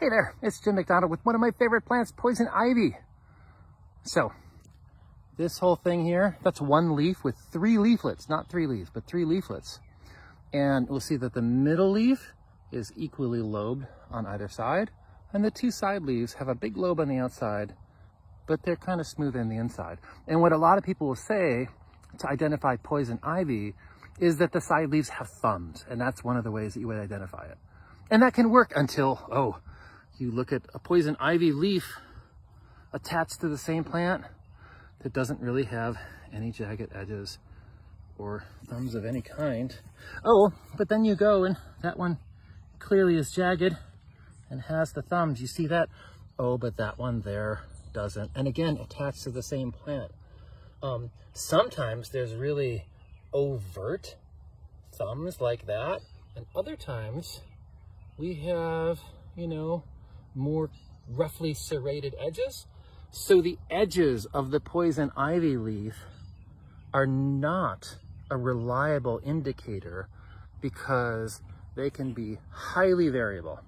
Hey there, it's Jim McDonald with one of my favorite plants, poison ivy. So, this whole thing here, that's one leaf with three leaflets, not three leaves, but three leaflets. And we'll see that the middle leaf is equally lobed on either side, and the two side leaves have a big lobe on the outside, but they're kind of smooth on the inside. And what a lot of people will say to identify poison ivy is that the side leaves have thumbs, and that's one of the ways that you would identify it. And that can work until, oh, you look at a poison ivy leaf attached to the same plant that doesn't really have any jagged edges or thumbs of any kind. Oh, but then you go and that one clearly is jagged and has the thumbs. You see that? Oh, but that one there doesn't. And again, attached to the same plant. Um, sometimes there's really overt thumbs like that. And other times we have, you know, more roughly serrated edges. So the edges of the poison ivy leaf are not a reliable indicator because they can be highly variable.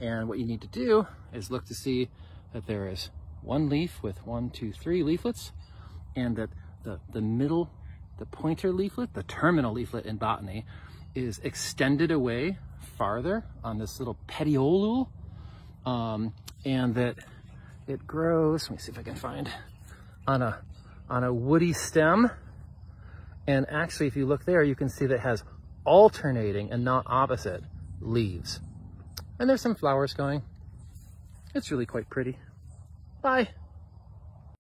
And what you need to do is look to see that there is one leaf with one, two, three leaflets, and that the, the middle, the pointer leaflet, the terminal leaflet in botany, is extended away farther on this little petiolule um, and that it grows, let me see if I can find, on a, on a woody stem. And actually, if you look there, you can see that it has alternating and not opposite leaves. And there's some flowers going. It's really quite pretty. Bye.